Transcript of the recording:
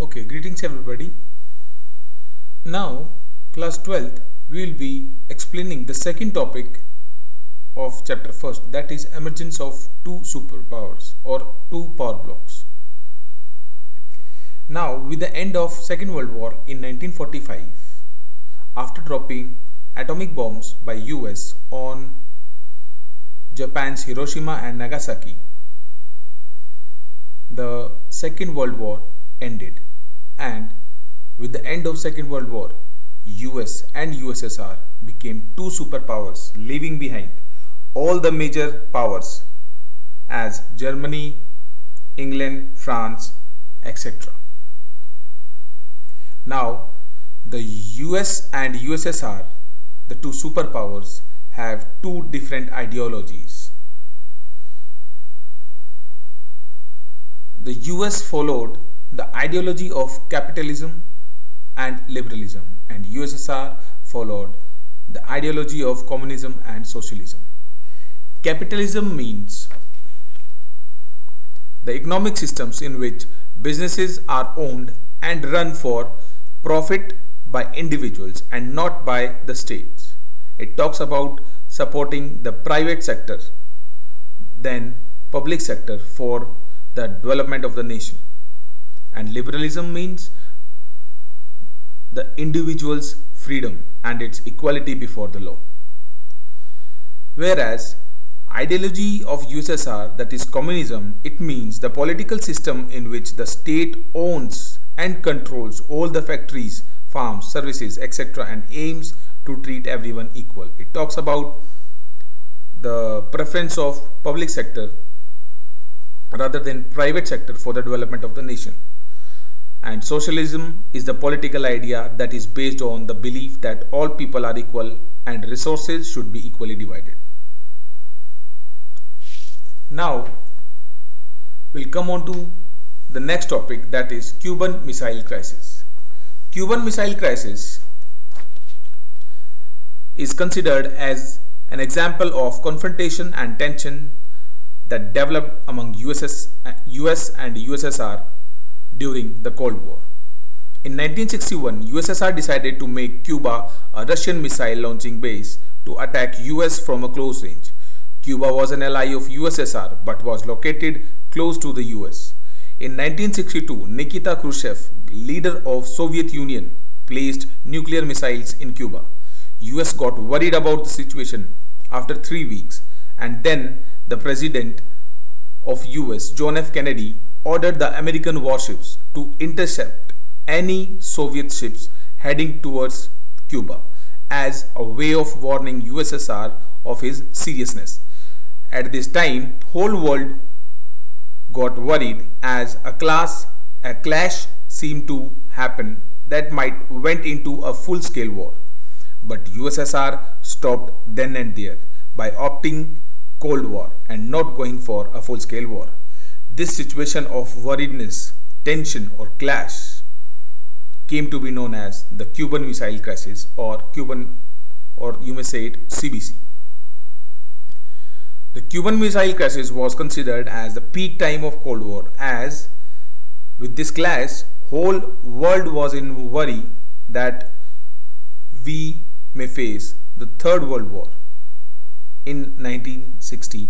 Okay, greetings everybody. Now, class 12th, we will be explaining the second topic of chapter first that is emergence of two superpowers or two power blocs. Now, with the end of Second World War in 1945, after dropping atomic bombs by US on Japan's Hiroshima and Nagasaki, the Second World War ended and with the end of Second World War, US and USSR became two superpowers leaving behind all the major powers as Germany, England, France, etc. Now, the US and USSR, the two superpowers, have two different ideologies. The US followed the ideology of capitalism and liberalism and USSR followed the ideology of communism and socialism. Capitalism means the economic systems in which businesses are owned and run for profit by individuals and not by the states. It talks about supporting the private sector then public sector for the development of the nation. And liberalism means the individual's freedom and its equality before the law. Whereas ideology of USSR that is communism it means the political system in which the state owns and controls all the factories, farms, services etc and aims to treat everyone equal. It talks about the preference of public sector rather than private sector for the development of the nation. And socialism is the political idea that is based on the belief that all people are equal and resources should be equally divided. Now, we'll come on to the next topic that is Cuban Missile Crisis. Cuban Missile Crisis is considered as an example of confrontation and tension that developed among USS, US and USSR during the Cold War. In 1961, USSR decided to make Cuba a Russian missile launching base to attack US from a close range. Cuba was an ally of USSR but was located close to the US. In 1962, Nikita Khrushchev, leader of Soviet Union, placed nuclear missiles in Cuba. US got worried about the situation after 3 weeks and then the president of US, John F. Kennedy, ordered the American warships to intercept any Soviet ships heading towards Cuba as a way of warning USSR of his seriousness. At this time, whole world got worried as a class a clash seemed to happen that might went into a full-scale war. But USSR stopped then and there by opting Cold War and not going for a full-scale war. This situation of worriedness, tension or clash came to be known as the Cuban Missile Crisis or Cuban or you may say it CBC. The Cuban Missile Crisis was considered as the peak time of Cold War as with this clash whole world was in worry that we may face the third world war in 1960